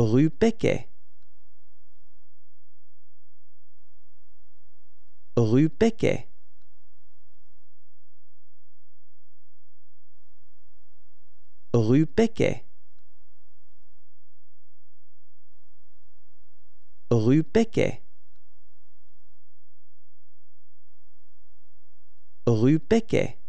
Rue Péquet. Rue Péquet. Rue Péquet. Rue Péquet. Rue Péquet.